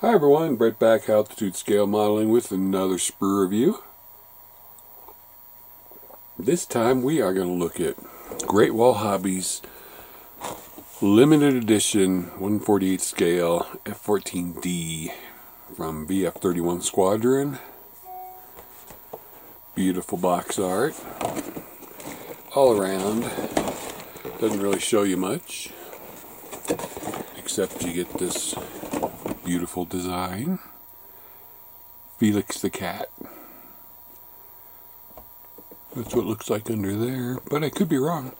Hi everyone, Brett back altitude scale modeling with another sprue review. This time we are going to look at Great Wall Hobbies limited edition 148 scale F14D from VF31 Squadron. Beautiful box art. All around. Doesn't really show you much. Except you get this beautiful design. Felix the cat. That's what it looks like under there, but I could be wrong.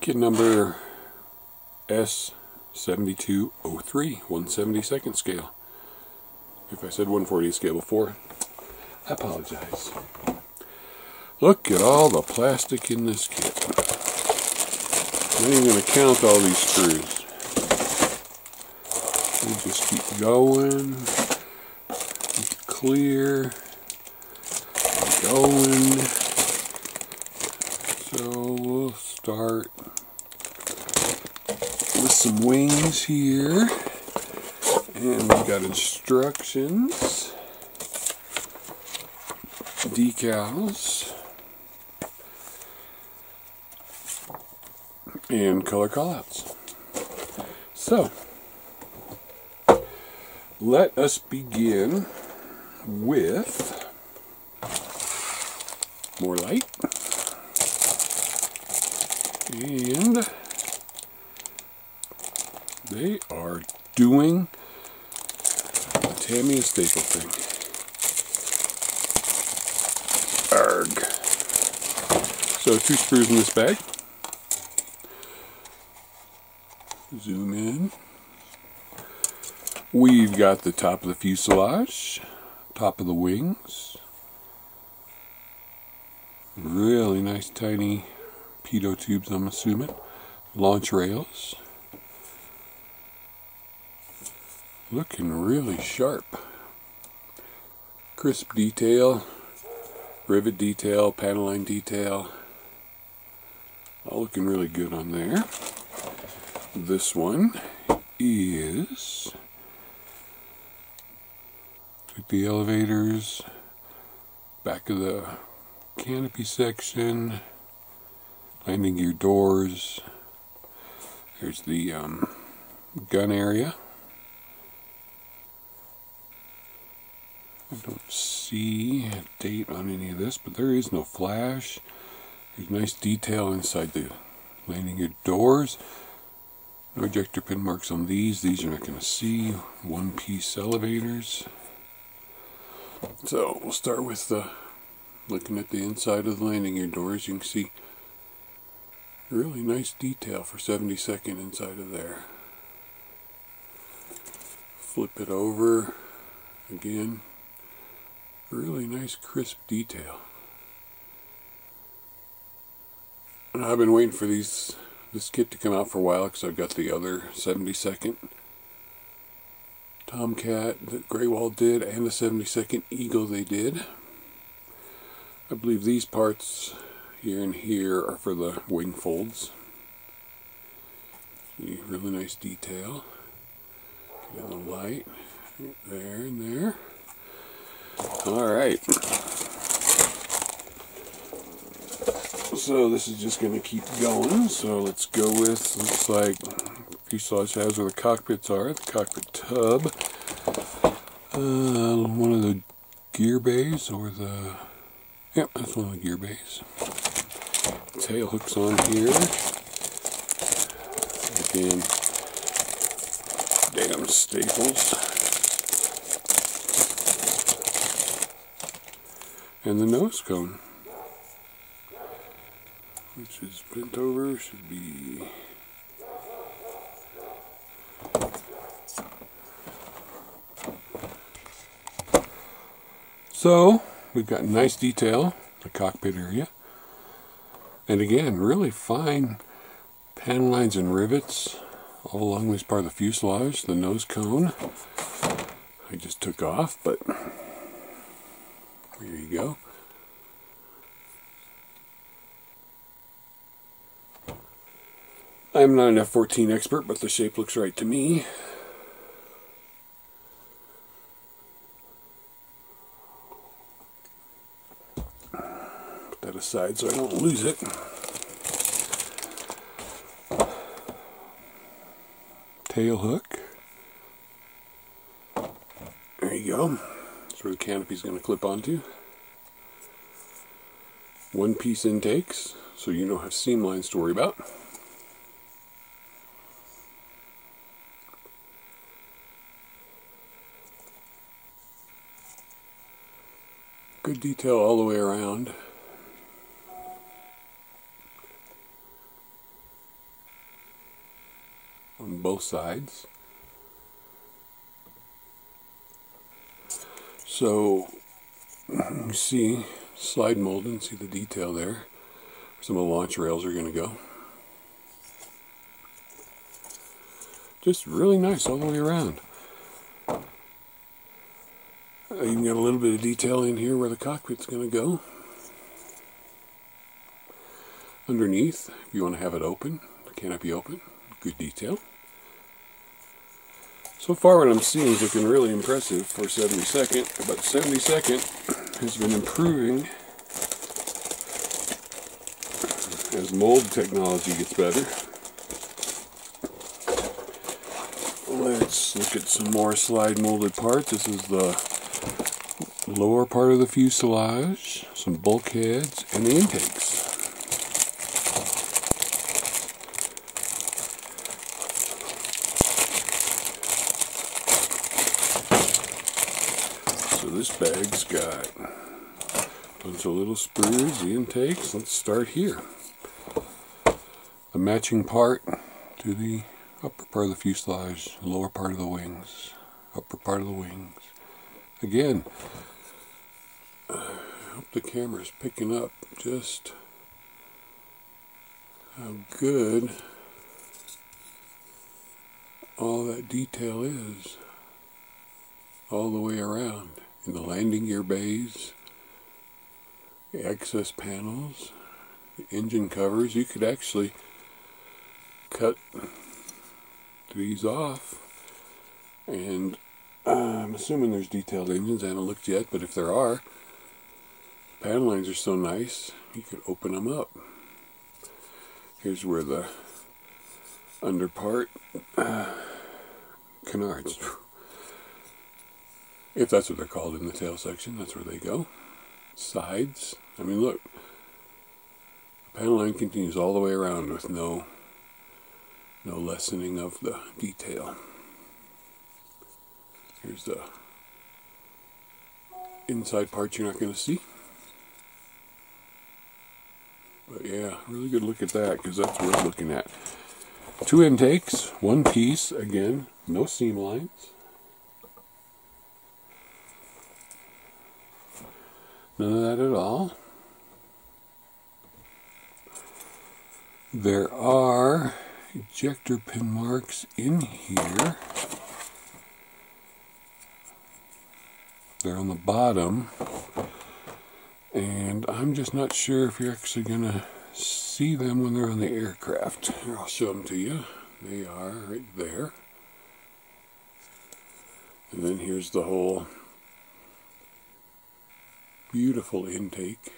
Kit number S7203, 172nd scale. If I said 140 scale before, I apologize. Look at all the plastic in this kit. I'm not even going to count all these screws. We just keep going. It's clear. Going. So we'll start with some wings here. And we've got instructions, decals, and color callouts. So, let us begin with more light. And they are doing the and staple thing. Arg. So two screws in this bag. Zoom in. We've got the top of the fuselage, top of the wings. Really nice tiny pitot tubes, I'm assuming. Launch rails. Looking really sharp. Crisp detail, rivet detail, panel line detail. All looking really good on there. This one is the elevators, back of the canopy section, landing gear doors. There's the um, gun area. I don't see a date on any of this, but there is no flash. There's nice detail inside the landing gear doors. No ejector pin marks on these. These you're not going to see. One piece elevators. So we'll start with the looking at the inside of the landing gear doors. You can see really nice detail for 72nd inside of there. Flip it over again. Really nice crisp detail. And I've been waiting for these this kit to come out for a while because I've got the other 72nd Tomcat that Great Wall did and the 72nd Eagle they did. I believe these parts here and here are for the wing folds. See, really nice detail. Get a little light there and there. Alright. So this is just going to keep going. So let's go with, looks like fuselage has where the cockpits are. The cockpit tub. Uh, one of the gear bays or the, yep, that's one of the gear bays. Tail hooks on here. Again, damn staples. And the nose cone which is bent over, should be So, we've got nice detail, the cockpit area. And again, really fine panel lines and rivets all along this part of the fuselage, the nose cone. I just took off, but there you go. I'm not an F-14 expert, but the shape looks right to me. Aside so I don't lose it. Tail hook. There you go. That's where the canopy is going to clip onto. One piece intakes, so you don't have seam lines to worry about. Good detail all the way around. Both sides. So, you see slide molding, see the detail there. Some of the launch rails are going to go. Just really nice all the way around. Uh, you can get a little bit of detail in here where the cockpit's going to go. Underneath, if you want to have it open, the canopy open, good detail. So far what I'm seeing is looking really impressive for 72nd, but 72nd has been improving as mold technology gets better. Let's look at some more slide molded parts. This is the lower part of the fuselage, some bulkheads, and the intakes. So bag's got a bunch of little sprues, the intakes. Let's start here. The matching part to the upper part of the fuselage, lower part of the wings, upper part of the wings. Again, I hope the camera is picking up just how good all that detail is all the way around the landing gear bays, the access panels, the engine covers. You could actually cut these off and uh, I'm assuming there's detailed engines. I haven't looked yet, but if there are, panel lines are so nice, you could open them up. Here's where the under part, uh, canards, if that's what they're called in the tail section, that's where they go. Sides, I mean look, the panel line continues all the way around with no, no lessening of the detail. Here's the inside parts you're not going to see. But yeah, really good look at that because that's worth looking at. Two intakes, one piece, again, no seam lines. None of that at all. There are ejector pin marks in here. They're on the bottom and I'm just not sure if you're actually going to see them when they're on the aircraft. Here, I'll show them to you. They are right there. And then here's the whole beautiful intake.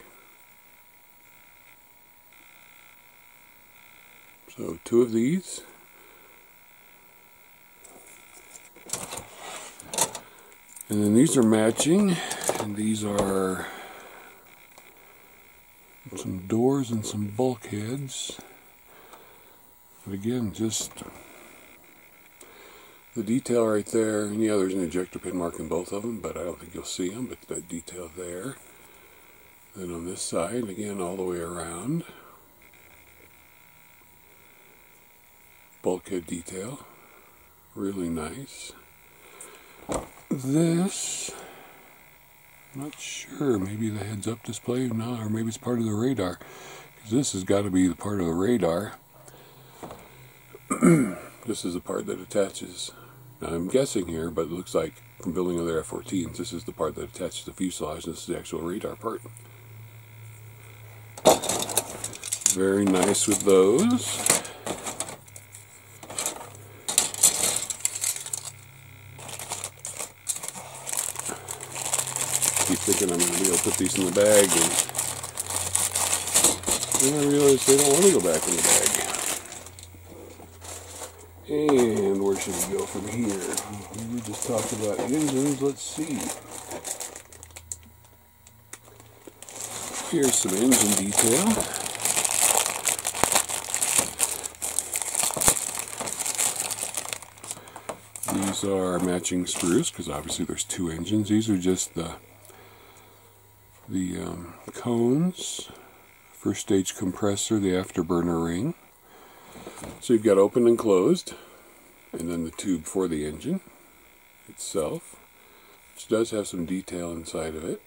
So two of these. And then these are matching, and these are some doors and some bulkheads. But again, just the detail right there. And yeah, there's an ejector pin mark in both of them, but I don't think you'll see them. But that detail there. Then on this side, again, all the way around. Bulkhead detail. Really nice. This I'm not sure. Maybe the heads-up display now, or maybe it's part of the radar. Because this has got to be the part of the radar. this is the part that attaches. Now I'm guessing here, but it looks like from building other F-14s, this is the part that attaches the fuselage. And this is the actual radar part. Very nice with those. keep thinking I'm going to be able to put these in the bag and Then I realize they don't want to go back in the bag. And where should we go from here? We just talked about engines. Let's see. Here's some engine detail. These are matching screws because obviously there's two engines. These are just the the um, cones, first stage compressor, the afterburner ring. So you've got open and closed, and then the tube for the engine itself, which does have some detail inside of it.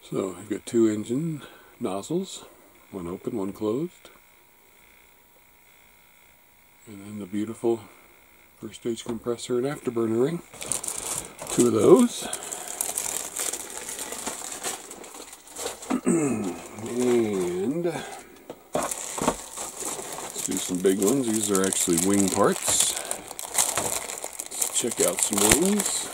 So you've got two engine nozzles, one open, one closed. And then the beautiful first stage compressor and afterburner ring. Two of those. and do some big ones. These are actually wing parts. Let's check out some wings.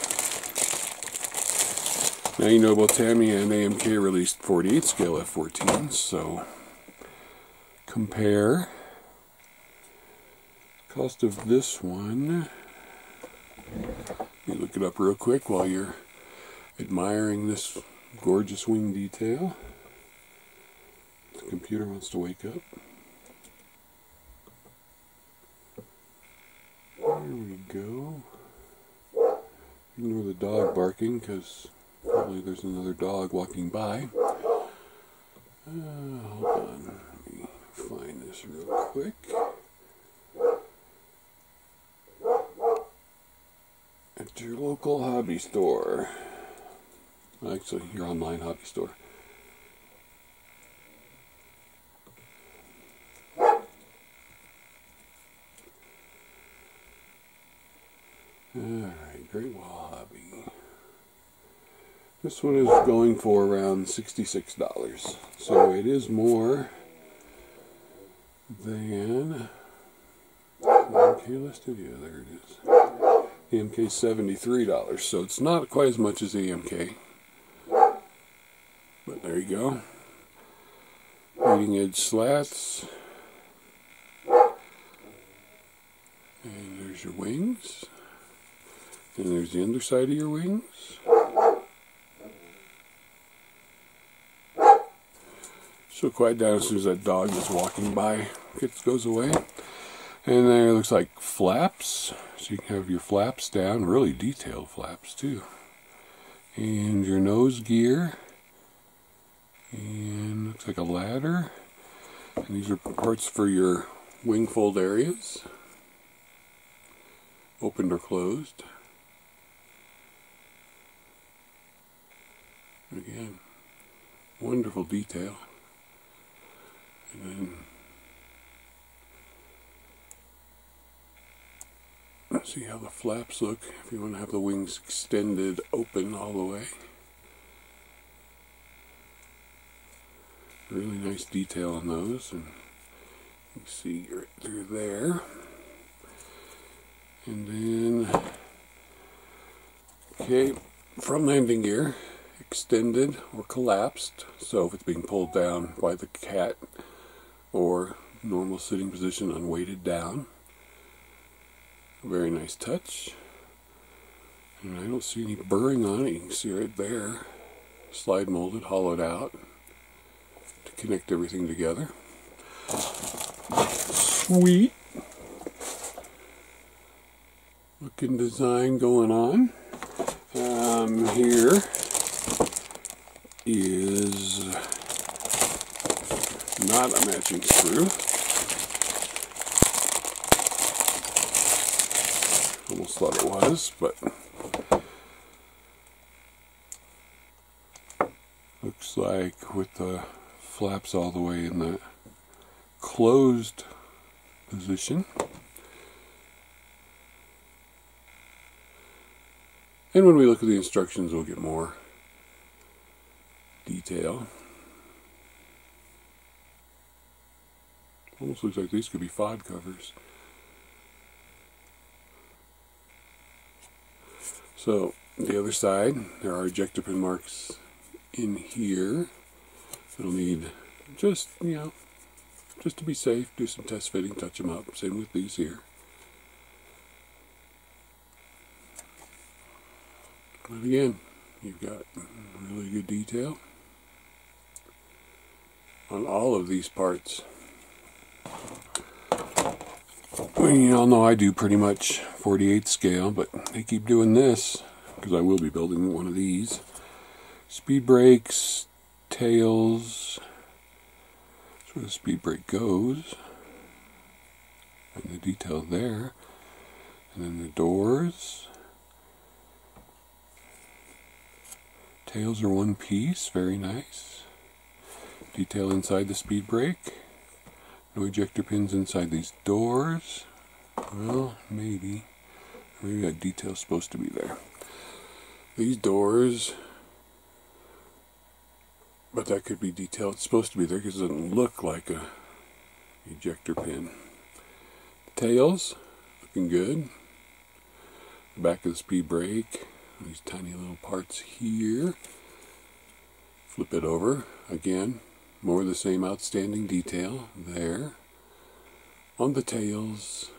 Now you know both Tamiya and AMK released 48 scale F-14s, so compare cost of this one. Let me look it up real quick while you're admiring this gorgeous wing detail. The computer wants to wake up. There we go. Ignore the because probably there's another dog walking by. Uh, hold on. Let me find this real quick. At your local hobby store. Actually, your online hobby store. Alright, Great Wall Hobby. This one is going for around $66. So it is more than Okay, listed. Yeah, there it is. EMK $73. So it's not quite as much as EMK. But there you go. Leading edge slats. And there's your wings. And there's the underside of your wings. So quiet down as soon as that dog that's walking by gets goes away. And then it looks like flaps. So you can have your flaps down, really detailed flaps too. And your nose gear. And looks like a ladder. And these are parts for your wing fold areas. Opened or closed. Again, wonderful detail. Mm-hmm. Then see how the flaps look if you want to have the wings extended open all the way. Really nice detail on those and you see right through there. And then okay, from landing gear extended or collapsed. So if it's being pulled down by the cat or normal sitting position unweighted down. Very nice touch. And I don't see any burring on it. You can see right there. Slide molded, hollowed out to connect everything together. Sweet. Looking design going on. Um, here is not a matching screw. Almost thought it was, but looks like with the flaps all the way in the closed position. And when we look at the instructions, we'll get more detail. Almost looks like these could be FOD covers. So, the other side, there are ejector pin marks in here. It'll need just, you know, just to be safe, do some test fitting, touch them up. Same with these here. But again, you've got really good detail on all of these parts. Well, you all know I do pretty much 48 scale, but they keep doing this because I will be building one of these. Speed brakes, tails, that's where the speed brake goes, and the detail there, and then the doors. Tails are one piece, very nice. Detail inside the speed brake. No ejector pins inside these doors. Well, maybe. Maybe that detail's supposed to be there. These doors, but that could be detailed. It's supposed to be there because it doesn't look like a ejector pin. The tails, looking good. The back of the speed brake, these tiny little parts here. Flip it over, again, more of the same outstanding detail there. On the tails,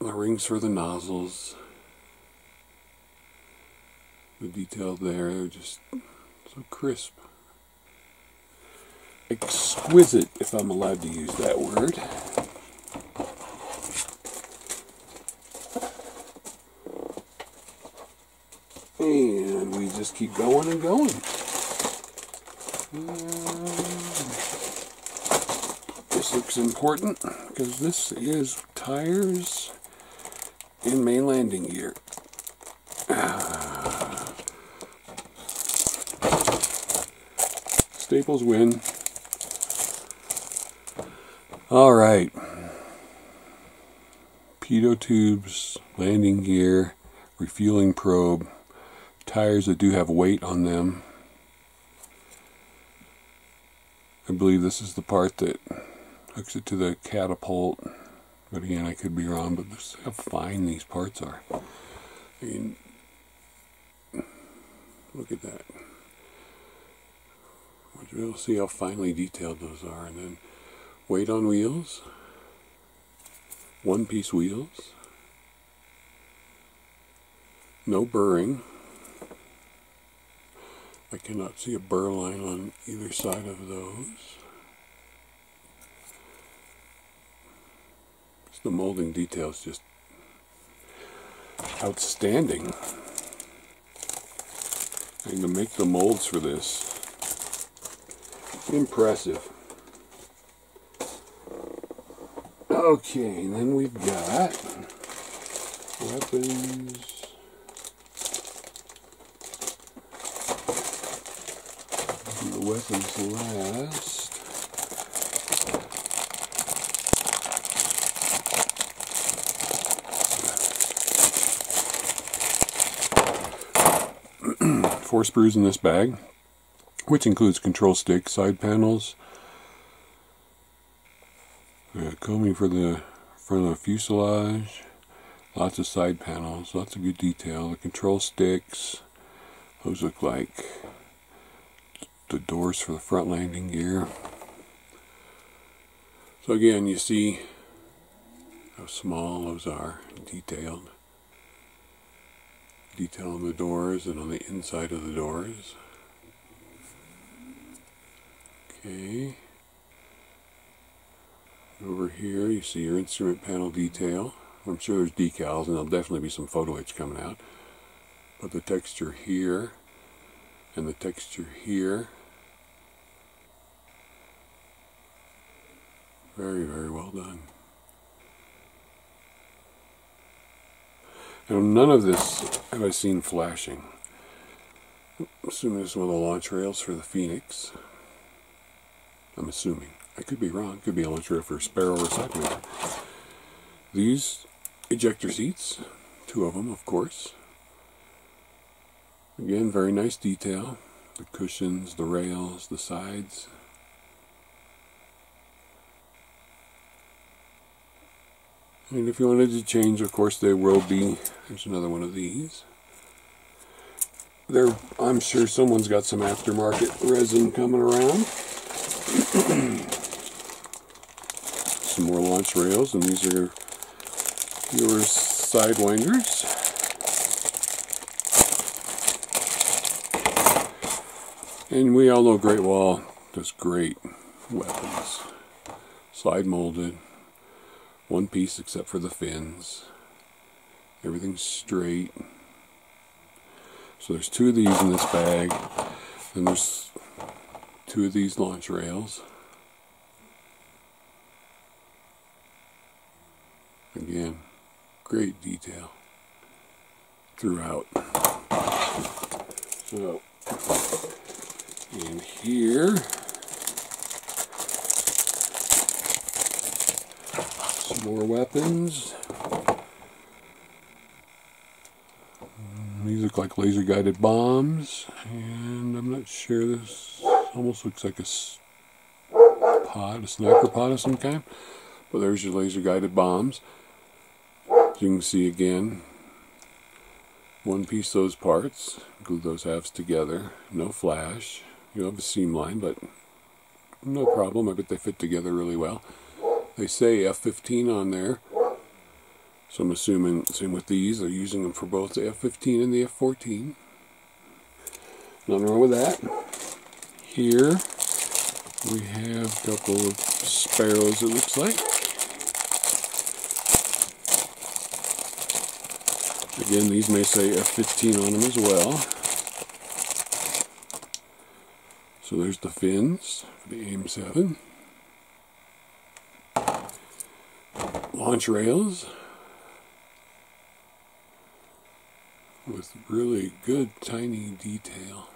the rings for the nozzles, the detail there, just so crisp. Exquisite, if I'm allowed to use that word. And we just keep going and going. This looks important because this is tires and main landing gear. Ah. Staples win. All right. Pitot tubes, landing gear, refueling probe, tires that do have weight on them. I believe this is the part that hooks it to the catapult. But again, I could be wrong, but this how fine these parts are. I mean, look at that. We'll see how finely detailed those are. And then weight on wheels, one piece wheels, no burring. I cannot see a burr line on either side of those. The molding detail is just outstanding. And to make the molds for this, impressive. Okay, then we've got weapons. The weapons last. Four sprues in this bag which includes control stick, side panels, uh, coaming for the front of the fuselage, lots of side panels, lots of good detail. The control sticks, those look like the doors for the front landing gear. So again, you see how small those are, detailed. Detail on the doors and on the inside of the doors. Okay. Over here you see your instrument panel detail. I'm sure there's decals and there'll definitely be some photo etch coming out. But the texture here and the texture here. Very, very well done. Now none of this have I seen flashing. I'm assuming is one of the launch rails for the Phoenix. I'm assuming. I could be wrong. Could be a launch rail for Sparrow or something. These ejector seats, two of them, of course. Again, very nice detail. The cushions, the rails, the sides. And if you wanted to change, of course, there will be, there's another one of these. there, I'm sure someone's got some aftermarket resin coming around. some more launch rails, and these are your sidewinders. And we all know Great Wall does great weapons. Slide molded, one piece except for the fins. Everything's straight. So there's two of these in this bag. And there's two of these launch rails. Again, great detail throughout. So, in here, some more weapons. These look like laser guided bombs, and I'm not sure this almost looks like a pod, a sniper pod of some kind. But there's your laser guided bombs. As you can see again, one piece those parts, glue those halves together, no flash. You have a seam line, but no problem. I bet they fit together really well. They say F15 on there. So I'm assuming, same with these, they're using them for both the F-15 and the F-14. Nothing wrong with that. Here, we have a couple of sparrows, it looks like. Again, these may say F-15 on them as well. So there's the fins for the AIM-7. Launch rails. with really good tiny detail.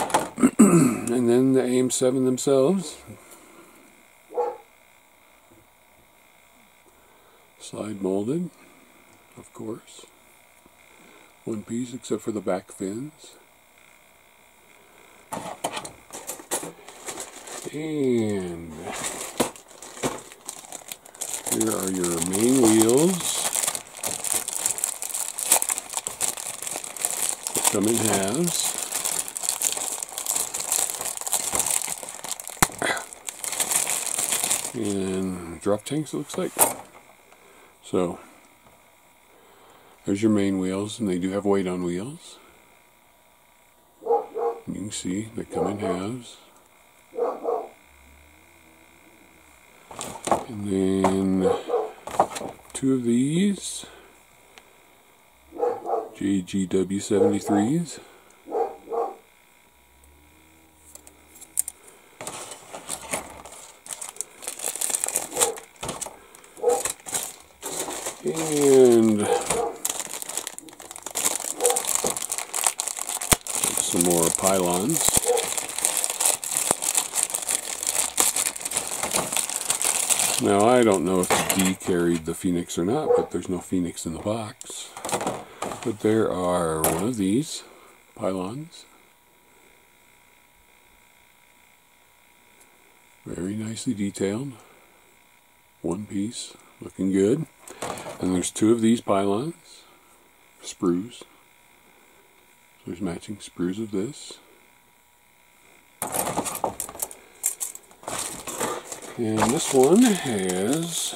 and then the AIM-7 themselves. Slide molded, of course. One piece except for the back fins. And here are your main wheels. come in halves. And drop tanks it looks like. So there's your main wheels and they do have weight on wheels. You can see they come in halves. And then two of these. JGW73s. And some more pylons. Now I don't know if D carried the Phoenix or not, but there's no Phoenix in the box. But there are one of these pylons. Very nicely detailed. One piece, looking good. And there's two of these pylons, sprues. So there's matching sprues of this. And this one has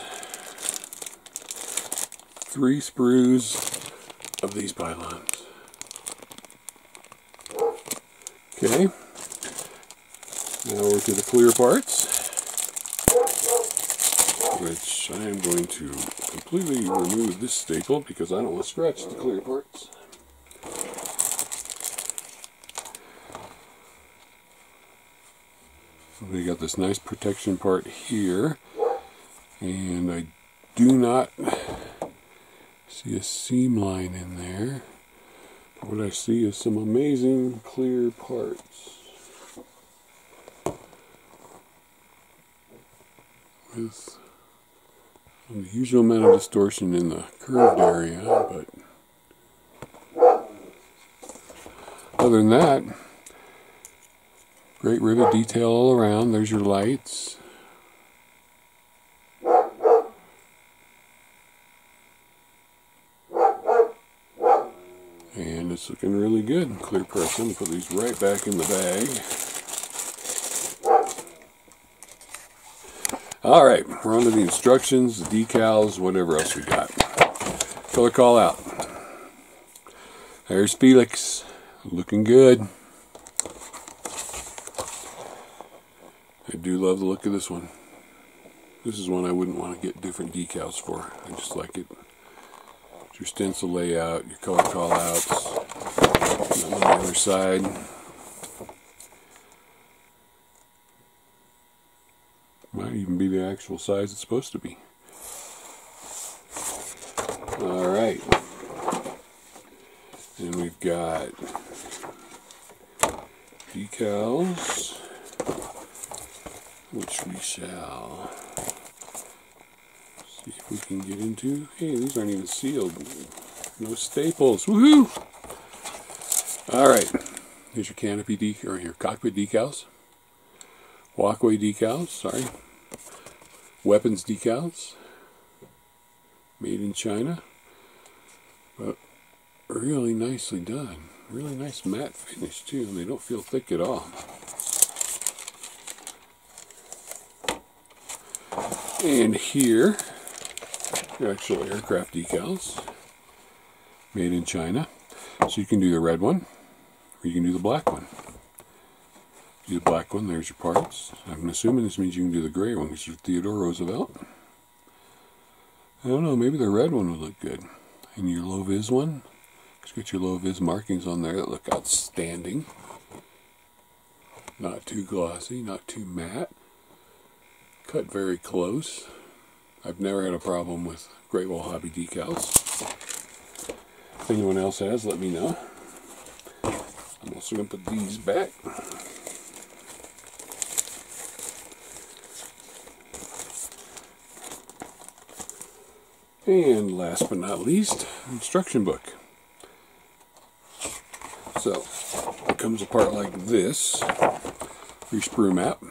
three sprues of these pylons. Okay, now we're to the clear parts, which I am going to completely remove this staple because I don't want to scratch the clear parts. we got this nice protection part here, and I do not See a seam line in there. What I see is some amazing clear parts. With the usual amount of distortion in the curved area, but other than that, great rivet detail all around. There's your lights. And it's looking really good. Clear press. Put these right back in the bag. All right, we're on to the instructions, the decals, whatever else we got. Color call out. There's Felix, looking good. I do love the look of this one. This is one I wouldn't want to get different decals for. I just like it. It's your stencil layout, your color call outs. Other side. Might even be the actual size it's supposed to be. Alright. And we've got decals, which we shall see if we can get into. Hey, these aren't even sealed. No staples. Woohoo! Alright. Here's your canopy decal, or your cockpit decals. Walkway decals, sorry. Weapons decals. Made in China. But really nicely done. Really nice matte finish too, and they don't feel thick at all. And here, your actual aircraft decals. Made in China. So you can do the red one, or you can do the black one do the black one, there's your parts. I'm assuming this means you can do the gray one, which is Theodore Roosevelt. I don't know, maybe the red one would look good. And your low vis one, it's got your low vis markings on there that look outstanding. Not too glossy, not too matte. Cut very close. I've never had a problem with Great Wall Hobby decals. If anyone else has, let me know. I'm also going to put these back. And last but not least, instruction book. So, it comes apart like this. Your sprue map.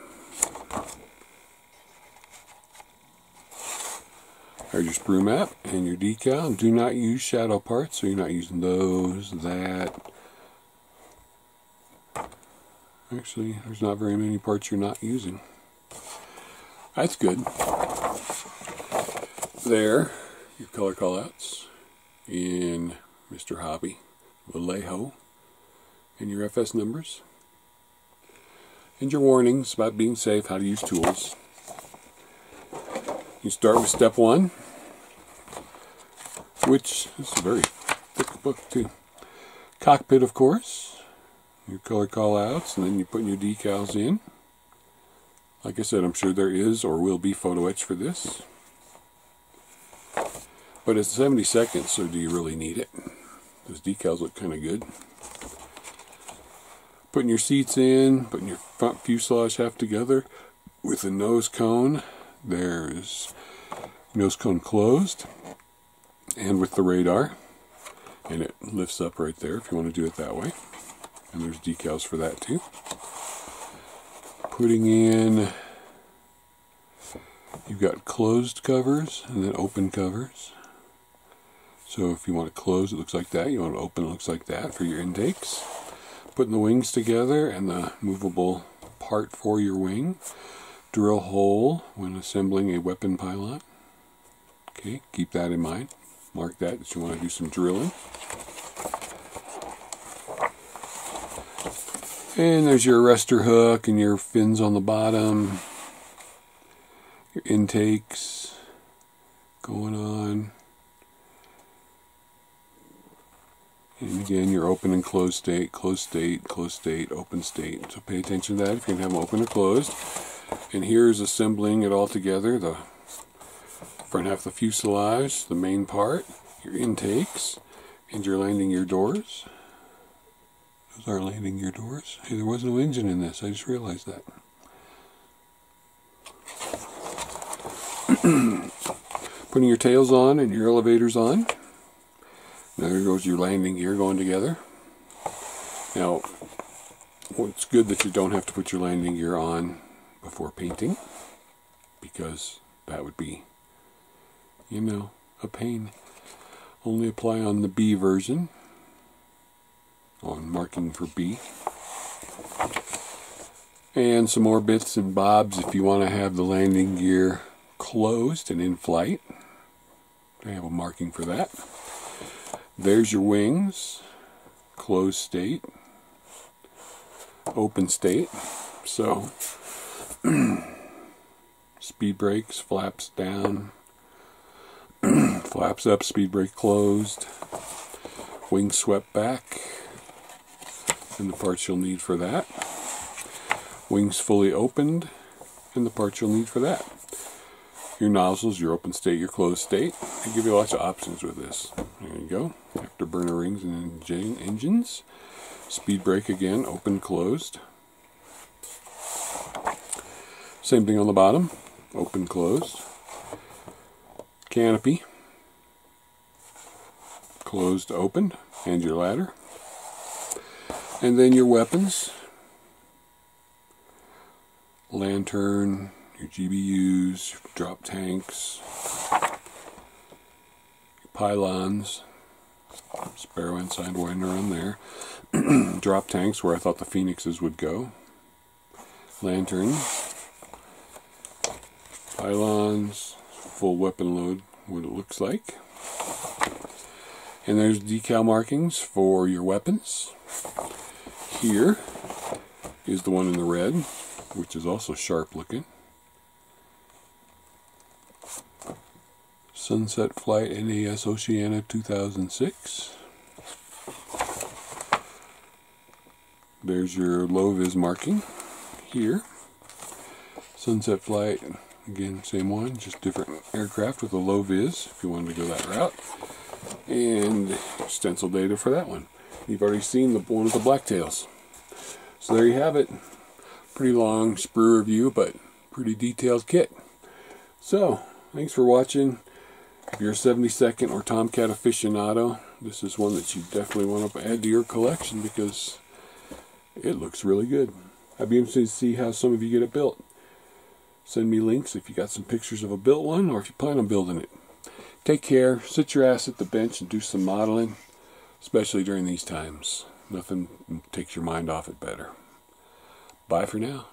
There's your sprue map and your decal. Do not use shadow parts, so you're not using those, that. Actually, there's not very many parts you're not using. That's good. There your color callouts in Mr. Hobby, Vallejo, and your FS numbers, and your warnings about being safe, how to use tools. You start with step one, which is a very thick book too. Cockpit, of course, your color callouts, and then you put your decals in. Like I said, I'm sure there is or will be photo etch for this. But it's 70 seconds, so do you really need it? Those decals look kind of good. Putting your seats in, putting your front fuselage half together with the nose cone. There's nose cone closed and with the radar. And it lifts up right there if you want to do it that way. And there's decals for that too. Putting in, you've got closed covers and then open covers. So if you want to close, it looks like that. You want to open, it looks like that for your intakes. Putting the wings together and the movable part for your wing. Drill hole when assembling a weapon pylon. Okay, keep that in mind. Mark that that you want to do some drilling. And there's your arrestor hook and your fins on the bottom. Your intakes going on. And again, your open and closed state, closed state, closed state, open state. So pay attention to that if you can have them open or closed. And here's assembling it all together, the front half of the fuselage, the main part, your intakes, and your landing gear doors. Those are landing gear doors. Hey, there was no engine in this, I just realized that. Putting your tails on and your elevators on. Now there goes your landing gear going together. Now, it's good that you don't have to put your landing gear on before painting because that would be, you know, a pain. Only apply on the B version. On marking for B. And some more bits and bobs if you want to have the landing gear closed and in flight. I have a marking for that. There's your wings, closed state, open state. So, speed brakes, flaps down, flaps up, speed brake closed, wings swept back, and the parts you'll need for that. Wings fully opened, and the parts you'll need for that. Your nozzles, your open state, your closed state. They give you lots of options with this. There you go. Afterburner rings and engines. Speed brake again, open, closed. Same thing on the bottom, open, closed. Canopy, closed, open, and your ladder. And then your weapons, LANTIRN, your GBUs, your drop tanks, pylons, Sparrow and Sidewinder on there, drop tanks where I thought the Phoenixes would go, LANTIRN, pylons, full weapon load, what it looks like. And there's decal markings for your weapons. Here is the one in the red, which is also sharp looking. Sunset Flight NAS Oceana 2006. There's your low vis marking here. Sunset Flight, again, same one, just different aircraft with a low vis if you wanted to go that route. And stencil data for that one. You've already seen the one with the blacktails. So there you have it. Pretty long sprue review, but pretty detailed kit. So, thanks for watching. If you're a 72nd or Tomcat aficionado, this is one that you definitely want to add to your collection because it looks really good. I'd be interested to see how some of you get it built. Send me links if you got some pictures of a built one or if you plan on building it. Take care, sit your ass at the bench and do some modeling, especially during these times. Nothing takes your mind off it better. Bye for now.